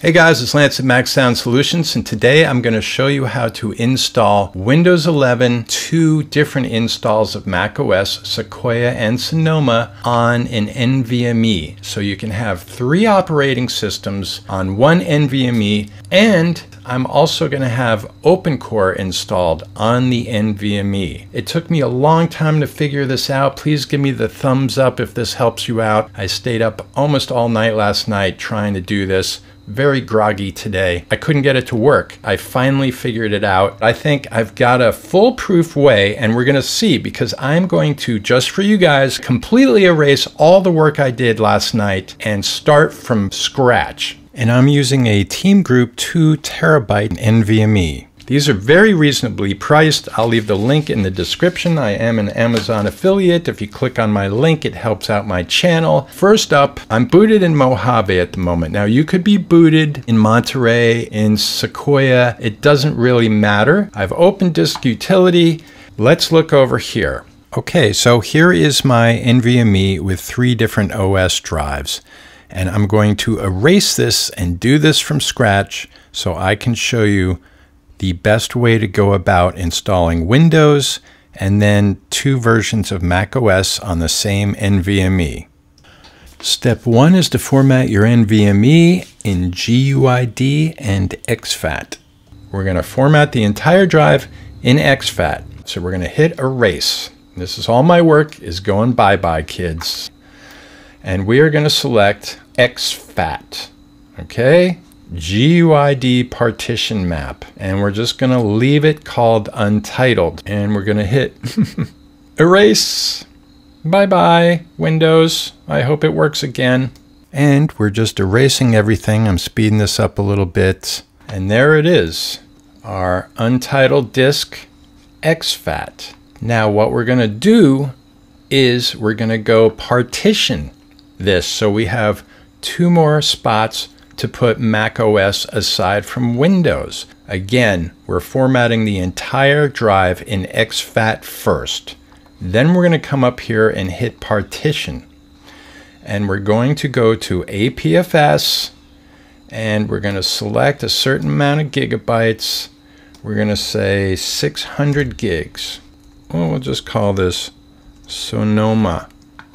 Hey guys, it's Lance at Mac Sound Solutions, and today I'm going to show you how to install Windows 11 two different installs of macOS, Sequoia and Sonoma on an NVMe. So you can have three operating systems on one NVMe, and I'm also going to have OpenCore installed on the NVMe. It took me a long time to figure this out. Please give me the thumbs up if this helps you out. I stayed up almost all night last night trying to do this very groggy today. I couldn't get it to work. I finally figured it out. I think I've got a foolproof way, and we're going to see because I'm going to, just for you guys, completely erase all the work I did last night and start from scratch. And I'm using a Team Group 2 terabyte NVMe. These are very reasonably priced. I'll leave the link in the description. I am an Amazon affiliate. If you click on my link, it helps out my channel. First up, I'm booted in Mojave at the moment. Now, you could be booted in Monterey, in Sequoia. It doesn't really matter. I've opened Disk Utility. Let's look over here. Okay, so here is my NVMe with three different OS drives. And I'm going to erase this and do this from scratch so I can show you the best way to go about installing Windows and then two versions of macOS on the same NVMe. Step one is to format your NVMe in GUID and exFAT. We're going to format the entire drive in exFAT. So we're going to hit erase. This is all my work is going bye-bye, kids. And we are going to select exFAT. Okay, GUID partition map and we're just going to leave it called untitled and we're going to hit erase. Bye bye Windows. I hope it works again. And we're just erasing everything. I'm speeding this up a little bit. And there it is, our untitled disk exFAT. Now what we're going to do is we're going to go partition this so we have two more spots to put Mac OS aside from Windows. Again, we're formatting the entire drive in exFAT first. Then we're going to come up here and hit partition. And we're going to go to APFS and we're going to select a certain amount of gigabytes. We're going to say 600 gigs. Well, we'll just call this Sonoma.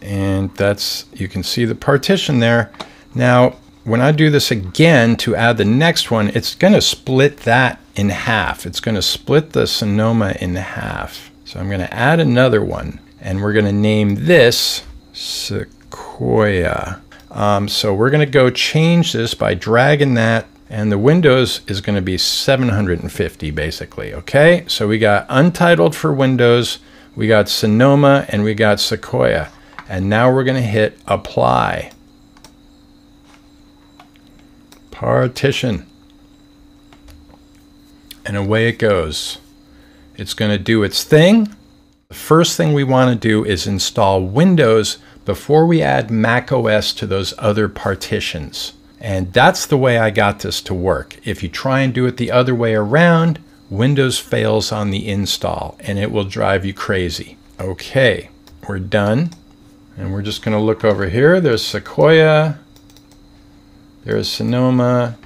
And that's, you can see the partition there. Now, when I do this again to add the next one, it's going to split that in half. It's going to split the Sonoma in half. So I'm going to add another one, and we're going to name this Sequoia. Um, so we're going to go change this by dragging that, and the Windows is going to be 750 basically. Okay, so we got Untitled for Windows, we got Sonoma, and we got Sequoia. And now we're going to hit Apply partition. And away it goes. It's going to do its thing. The first thing we want to do is install Windows before we add Mac OS to those other partitions. And that's the way I got this to work. If you try and do it the other way around, Windows fails on the install and it will drive you crazy. Okay, we're done. And we're just going to look over here. There's Sequoia. There's Sonoma,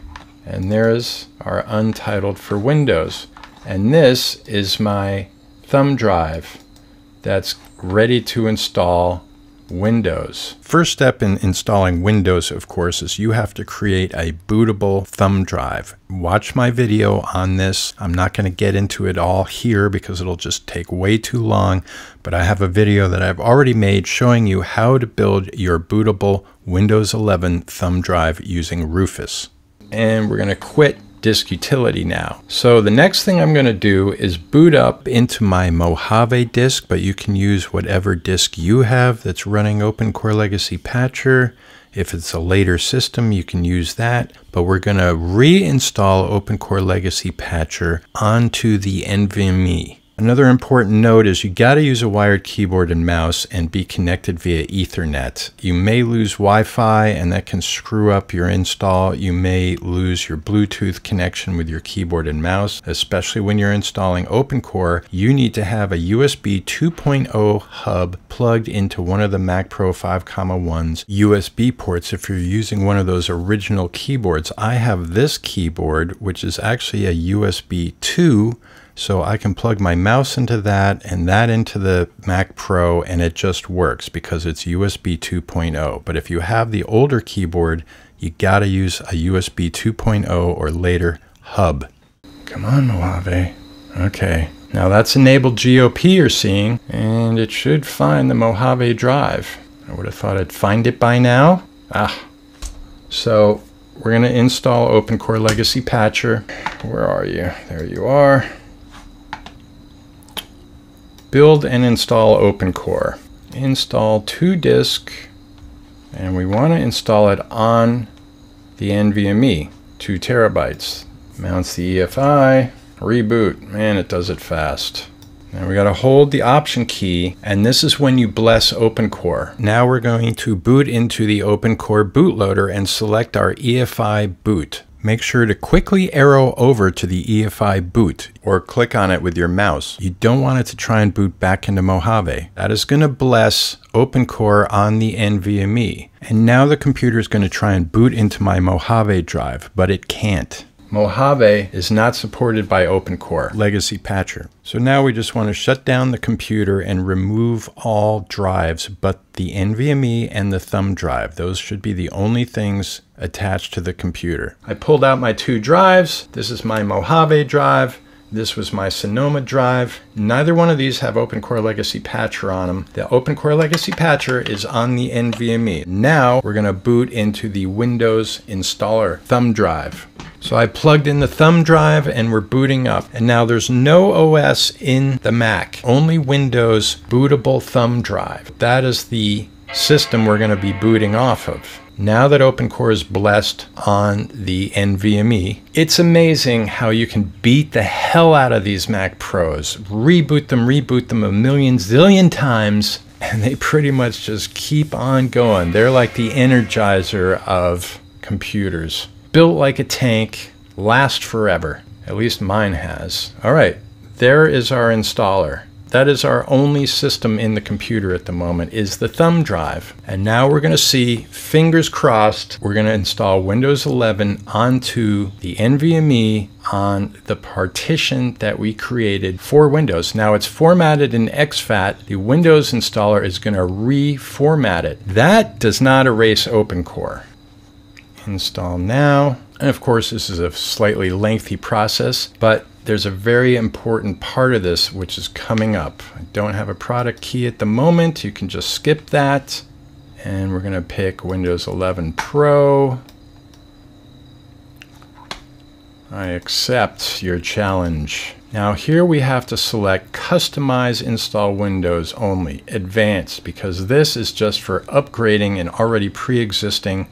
and there's our Untitled for Windows. And this is my thumb drive that's ready to install Windows. First step in installing Windows, of course, is you have to create a bootable thumb drive. Watch my video on this. I'm not going to get into it all here because it'll just take way too long, but I have a video that I've already made showing you how to build your bootable Windows 11 thumb drive using Rufus. And we're going to quit disk utility now. So the next thing I'm going to do is boot up into my Mojave disk, but you can use whatever disk you have that's running OpenCore Legacy Patcher. If it's a later system, you can use that, but we're going to reinstall OpenCore Legacy Patcher onto the NVMe. Another important note is you got to use a wired keyboard and mouse and be connected via Ethernet. You may lose Wi-Fi and that can screw up your install. You may lose your Bluetooth connection with your keyboard and mouse, especially when you're installing OpenCore. You need to have a USB 2.0 hub plugged into one of the Mac Pro 5.1's USB ports if you're using one of those original keyboards. I have this keyboard, which is actually a USB 2 so I can plug my mouse into that and that into the Mac Pro and it just works because it's USB 2.0. But if you have the older keyboard, you gotta use a USB 2.0 or later hub. Come on, Mojave. Okay. Now that's enabled GOP you're seeing, and it should find the Mojave drive. I would have thought I'd find it by now. Ah. So we're gonna install OpenCore Legacy Patcher. Where are you? There you are build and install OpenCore. Install to disk, and we want to install it on the NVMe, two terabytes. Mounts the EFI, reboot. Man, it does it fast. Now we got to hold the option key, and this is when you bless OpenCore. Now we're going to boot into the OpenCore bootloader and select our EFI boot make sure to quickly arrow over to the EFI boot or click on it with your mouse. You don't want it to try and boot back into Mojave. That is going to bless OpenCore on the NVMe. And now the computer is going to try and boot into my Mojave drive, but it can't. Mojave is not supported by OpenCore Legacy Patcher. So now we just want to shut down the computer and remove all drives but the NVMe and the thumb drive. Those should be the only things attached to the computer. I pulled out my two drives. This is my Mojave drive. This was my Sonoma drive. Neither one of these have OpenCore Legacy Patcher on them. The OpenCore Legacy Patcher is on the NVMe. Now we're gonna boot into the Windows installer thumb drive. So I plugged in the thumb drive and we're booting up. And now there's no OS in the Mac, only Windows bootable thumb drive. That is the system we're going to be booting off of. Now that OpenCore is blessed on the NVMe, it's amazing how you can beat the hell out of these Mac Pros, reboot them, reboot them a million zillion times, and they pretty much just keep on going. They're like the energizer of computers built like a tank, last forever. At least mine has. All right, there is our installer. That is our only system in the computer at the moment is the thumb drive. And now we're going to see, fingers crossed, we're going to install Windows 11 onto the NVMe on the partition that we created for Windows. Now it's formatted in exFAT. The Windows installer is going to reformat it. That does not erase OpenCore install now. And of course, this is a slightly lengthy process, but there's a very important part of this which is coming up. I don't have a product key at the moment. You can just skip that. And we're going to pick Windows 11 Pro. I accept your challenge. Now here we have to select Customize Install Windows only, Advanced, because this is just for upgrading an already pre-existing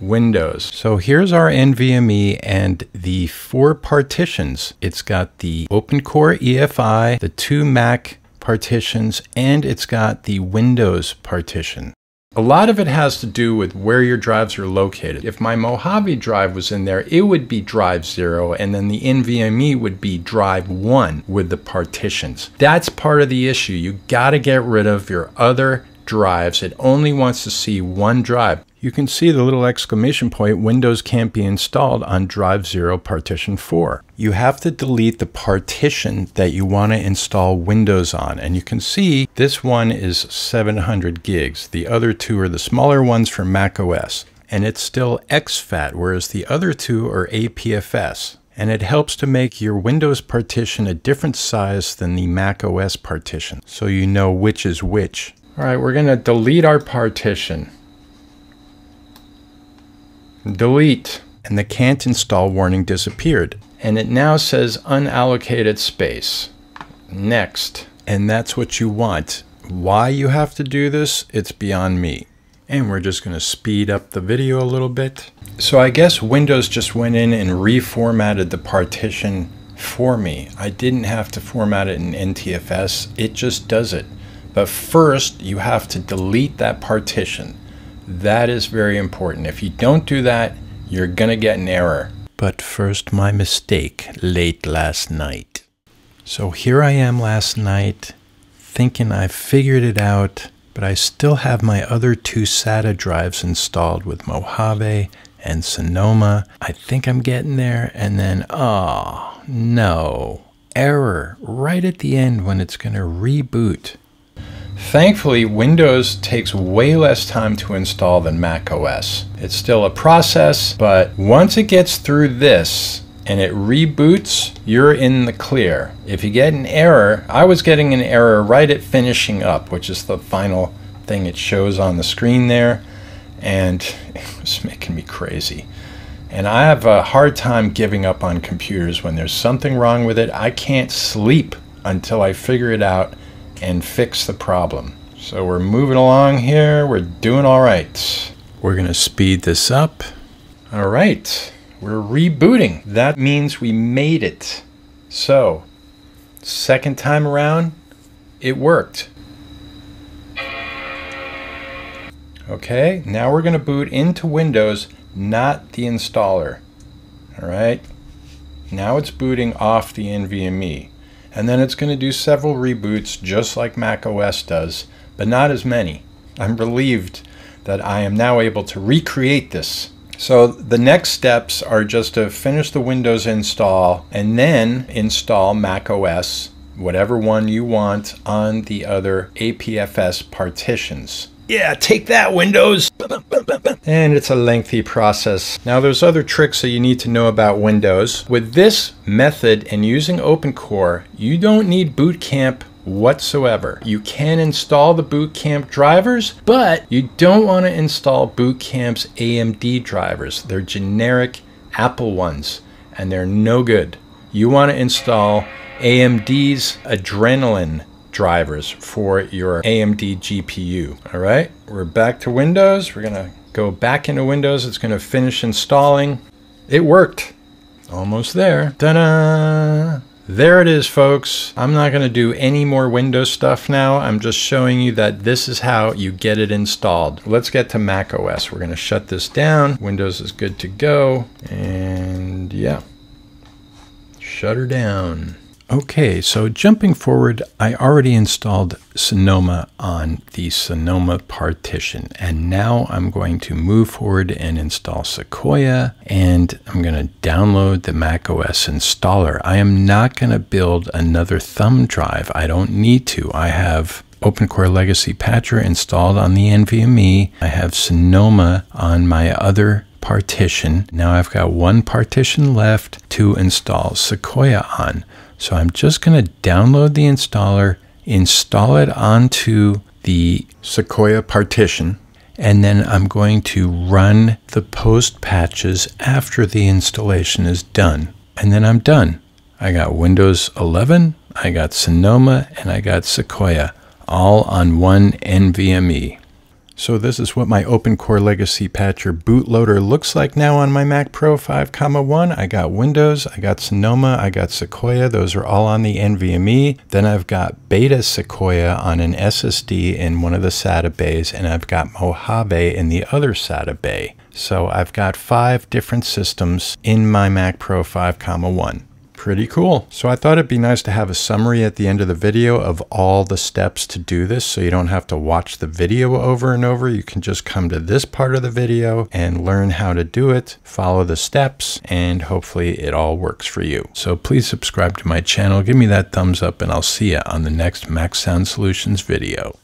Windows. So here's our NVMe and the four partitions. It's got the OpenCore EFI, the two Mac partitions, and it's got the Windows partition. A lot of it has to do with where your drives are located. If my Mojave drive was in there, it would be drive 0 and then the NVMe would be drive 1 with the partitions. That's part of the issue. You got to get rid of your other drives. It only wants to see one drive you can see the little exclamation point Windows can't be installed on drive 0 partition 4. You have to delete the partition that you want to install Windows on and you can see this one is 700 gigs. The other two are the smaller ones for Mac OS and it's still exFAT whereas the other two are APFS and it helps to make your Windows partition a different size than the Mac OS partition so you know which is which. All right, we're going to delete our partition. Delete. And the can't install warning disappeared. And it now says unallocated space. Next. And that's what you want. Why you have to do this, it's beyond me. And we're just going to speed up the video a little bit. So I guess Windows just went in and reformatted the partition for me. I didn't have to format it in NTFS, it just does it. But first, you have to delete that partition. That is very important. If you don't do that, you're going to get an error. But first, my mistake late last night. So here I am last night, thinking I've figured it out, but I still have my other two SATA drives installed with Mojave and Sonoma. I think I'm getting there, and then, oh, no. Error right at the end when it's going to reboot. Thankfully, Windows takes way less time to install than Mac OS. It's still a process, but once it gets through this and it reboots, you're in the clear. If you get an error, I was getting an error right at finishing up, which is the final thing it shows on the screen there, and it was making me crazy. And I have a hard time giving up on computers when there's something wrong with it. I can't sleep until I figure it out and fix the problem. So we're moving along here. We're doing all right. We're going to speed this up. All right. We're rebooting. That means we made it. So, second time around, it worked. Okay, now we're going to boot into Windows, not the installer. All right. Now it's booting off the NVMe and then it's going to do several reboots just like Mac OS does, but not as many. I'm relieved that I am now able to recreate this. So the next steps are just to finish the Windows install and then install Mac OS, whatever one you want, on the other APFS partitions. Yeah, take that, Windows! And it's a lengthy process. Now there's other tricks that you need to know about Windows. With this method and using OpenCore, you don't need Boot Camp whatsoever. You can install the Boot Camp drivers, but you don't want to install Boot Camp's AMD drivers. They're generic Apple ones, and they're no good. You want to install AMD's Adrenalin drivers for your AMD GPU. All right, we're back to Windows. We're gonna go back into Windows. It's gonna finish installing. It worked. Almost there. Ta-da! There it is, folks. I'm not to do any more Windows stuff now. I'm just showing you that this is how you get it installed. Let's get to Mac OS. We're to shut this down. Windows is good to go. And yeah, shut her down. Okay, so jumping forward, I already installed Sonoma on the Sonoma partition, and now I'm going to move forward and install Sequoia, and I'm going to download the macOS installer. I am not going to build another thumb drive. I don't need to. I have OpenCore Legacy Patcher installed on the NVMe. I have Sonoma on my other partition. Now I've got one partition left to install Sequoia on. So I'm just going to download the installer, install it onto the Sequoia partition, and then I'm going to run the post patches after the installation is done. And then I'm done. I got Windows 11, I got Sonoma, and I got Sequoia, all on one NVMe. So this is what my OpenCore Legacy Patcher bootloader looks like now on my Mac Pro 5.1. I got Windows, I got Sonoma, I got Sequoia. Those are all on the NVMe. Then I've got Beta Sequoia on an SSD in one of the SATA bays, and I've got Mojave in the other SATA bay. So I've got five different systems in my Mac Pro 5.1. Pretty cool. So I thought it'd be nice to have a summary at the end of the video of all the steps to do this so you don't have to watch the video over and over. You can just come to this part of the video and learn how to do it, follow the steps, and hopefully it all works for you. So please subscribe to my channel, give me that thumbs up, and I'll see you on the next Mac Sound Solutions video.